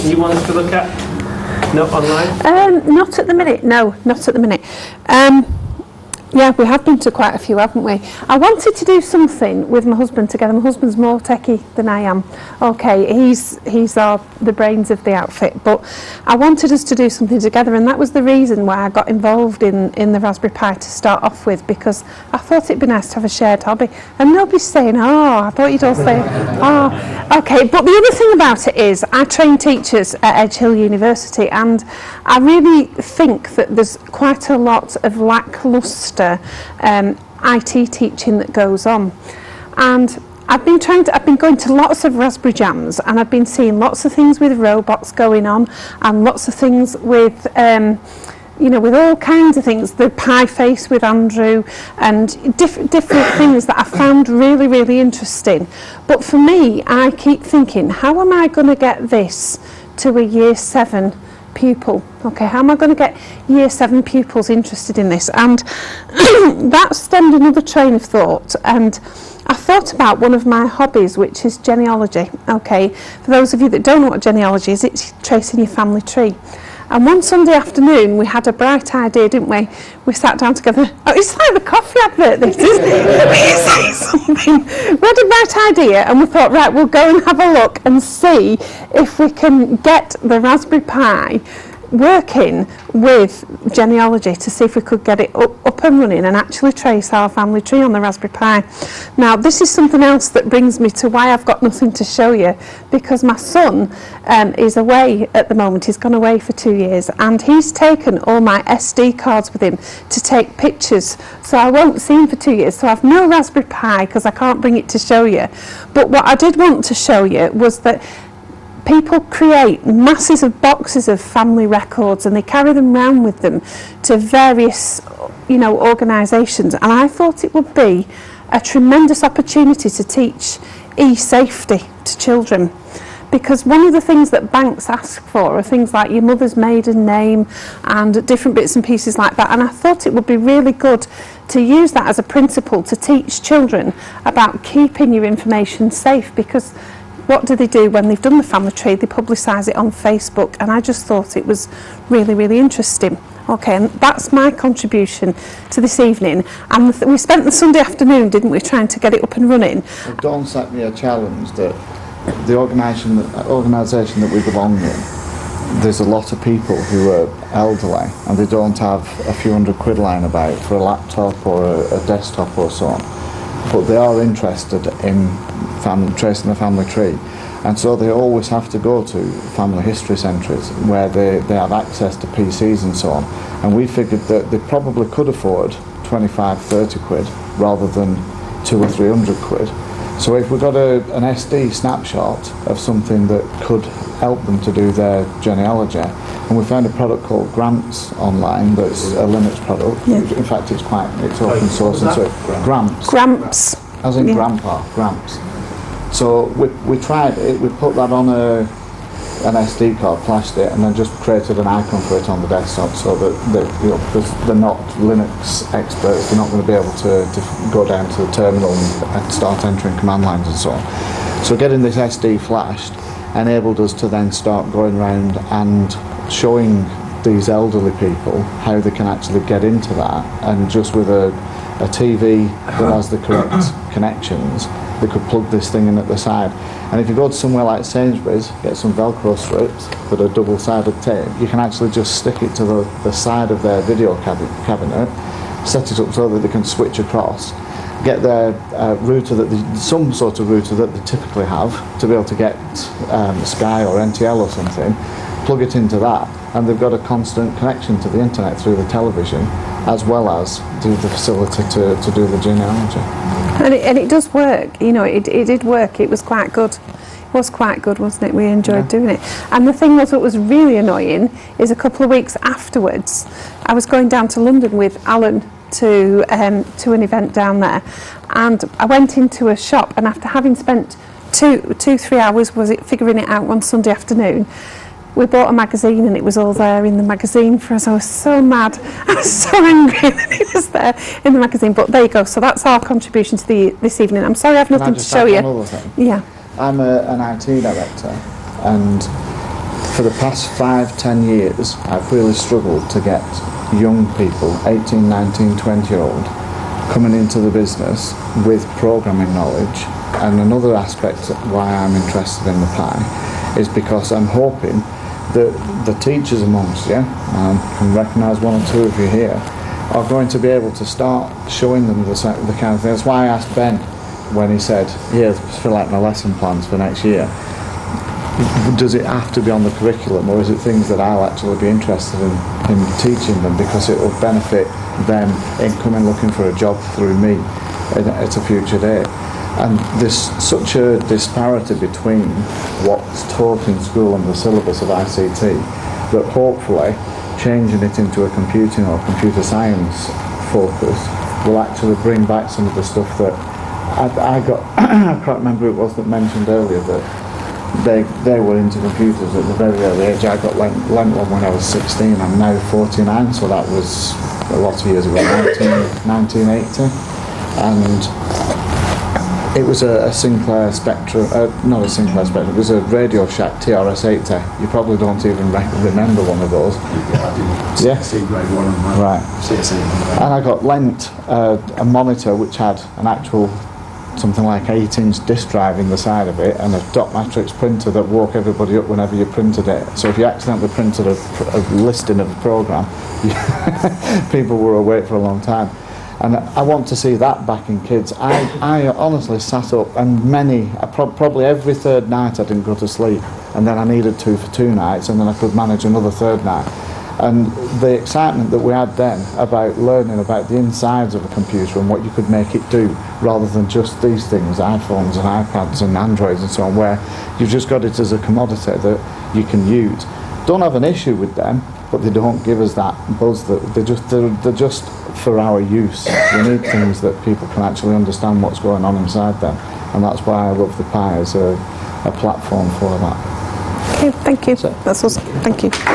you want us to look at? No, online? Um, not at the minute, no, not at the minute. Um, yeah, we have been to quite a few, haven't we? I wanted to do something with my husband together. My husband's more techie than I am. Okay, he's he's our, the brains of the outfit, but I wanted us to do something together, and that was the reason why I got involved in, in the Raspberry Pi to start off with, because I thought it'd be nice to have a shared hobby. And nobody's saying, oh, I thought you'd all say, oh, Okay, but the other thing about it is I train teachers at Edge Hill University and I really think that there's quite a lot of lacklustre um, IT teaching that goes on. And I've been trying to, I've been going to lots of raspberry jams and I've been seeing lots of things with robots going on and lots of things with um, you know, with all kinds of things, the PiFace with Andrew and diff different things that I found really, really interesting. But for me, I keep thinking, how am I going to get this to a year seven pupil? Okay, how am I going to get year seven pupils interested in this? And that stemmed another train of thought. And I thought about one of my hobbies, which is genealogy. Okay, for those of you that don't know what genealogy is, it's tracing your family tree. And one Sunday afternoon, we had a bright idea, didn't we? We sat down together. Oh, it's like the coffee advert, this, isn't it? We had a bright idea, and we thought, right, we'll go and have a look and see if we can get the Raspberry Pi working with genealogy to see if we could get it up, up and running and actually trace our family tree on the Raspberry Pi. Now, this is something else that brings me to why I've got nothing to show you because my son um, is away at the moment. He's gone away for two years and he's taken all my SD cards with him to take pictures. So I won't see him for two years. So I've no Raspberry Pi because I can't bring it to show you. But what I did want to show you was that people create masses of boxes of family records and they carry them around with them to various you know organisations. And I thought it would be a tremendous opportunity to teach e-safety to children. Because one of the things that banks ask for are things like your mother's maiden name and different bits and pieces like that. And I thought it would be really good to use that as a principle to teach children about keeping your information safe because what do they do when they've done the family tree? They publicise it on Facebook, and I just thought it was really, really interesting. Okay, and that's my contribution to this evening. And we spent the Sunday afternoon, didn't we, trying to get it up and running. Well, Dawn set me a challenge that the organisation that, organisation that we belong in, there's a lot of people who are elderly and they don't have a few hundred quid lying about for a laptop or a, a desktop or so on. But they are interested in family, tracing the family tree. And so they always have to go to family history centres where they, they have access to PCs and so on. And we figured that they probably could afford 25, 30 quid rather than two or 300 quid. So if we got a, an SD snapshot of something that could help them to do their genealogy, and we found a product called Gramps online that's a Linux product. Yeah. In fact, it's quite it's open source and so Gramps. Gramps. As in Yeah. grandpa, Gramps. So we, we tried it, we put that on a, an SD card, flashed it, and then just created an icon for it on the desktop so that they, you know, they're not Linux experts, they're not going to be able to, to go down to the terminal and, and start entering command lines and so on. So getting this SD flashed enabled us to then start going around and showing these elderly people how they can actually get into that and just with a, a TV that has the correct connections they could plug this thing in at the side. And if you go to somewhere like Sainsbury's get some velcro strips that are double-sided tape you can actually just stick it to the, the side of their video cabinet, cabinet set it up so that they can switch across get their uh, router that they, some sort of router that they typically have to be able to get um, Sky or NTL or something plug it into that and they've got a constant connection to the internet through the television as well as do the facility to, to do the genealogy. And it, and it does work, you know, it, it did work, it was quite good. It was quite good, wasn't it? We enjoyed Yeah. doing it. And the thing was, what was really annoying is a couple of weeks afterwards, I was going down to London with Alan to um, to an event down there, and I went into a shop, and after having spent two two three hours, was it figuring it out one Sunday afternoon. We bought a magazine and it was all there in the magazine for us. I was so mad. I was so angry that it was there in the magazine. But there you go. So that's our contribution to the this evening. I'm sorry I nothing to show you. one other thing? Yeah. I'm a, an IT director and for the past five, ten years, I've really struggled to get young people, 18, 19, 20 year old, coming into the business with programming knowledge. And another aspect why I'm interested in the PI is because I'm hoping that the teachers amongst you, um, can recognise one or two of you here, are going to be able to start showing them the, the kind of thing. That's why I asked Ben when he said, here, fill out my lesson plans for next year does it have to be on the curriculum or is it things that I'll actually be interested in, in teaching them because it will benefit them in coming looking for a job through me at a future date. And there's such a disparity between what's taught in school and the syllabus of ICT that hopefully changing it into a computing or computer science focus will actually bring back some of the stuff that I, I got, I can't remember who it was that mentioned earlier that they they were into computers at the very early age. I got lent, lent one when I was 16. I'm now 49, so that was a lot of years ago, 19, 1980, and it was a, a Sinclair Spectrum, uh, not a Sinclair Spectrum. It was a Radio Shack TRS-80. You probably don't even re- remember one of those. Yeah, I did Yeah. CSE grade one my Right. CSE. And I got lent uh, a monitor which had an actual something like 8 inch disk drive in the side of it and a dot matrix printer that woke everybody up whenever you printed it. So if you accidentally printed a, pr- a listing of a program, people were awake for a long time. And I want to see that back in kids. I, I honestly sat up and many, uh, pro- probably every third night I didn't go to sleep and then I needed two for two nights and then I could manage another third night. And the excitement that we had then about learning about the insides of a computer and what you could make it do rather than just these things, iPhones and iPads and Androids and so on, where you've just got it as a commodity that you can use. Don't have an issue with them, but they don't give us that buzz that they're just, they're, they're just for our use. We need things that people can actually understand what's going on inside them. And that's why I love the Pi as a, a platform for that. Okay, thank you. That's us. Thank you.